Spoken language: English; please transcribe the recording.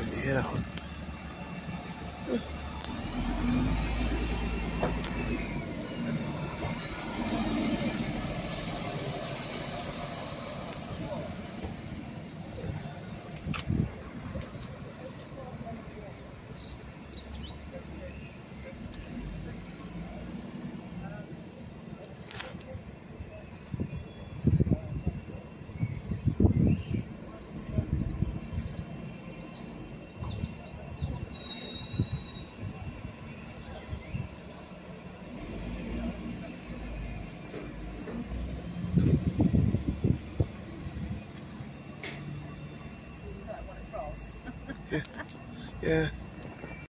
yeah. Yeah.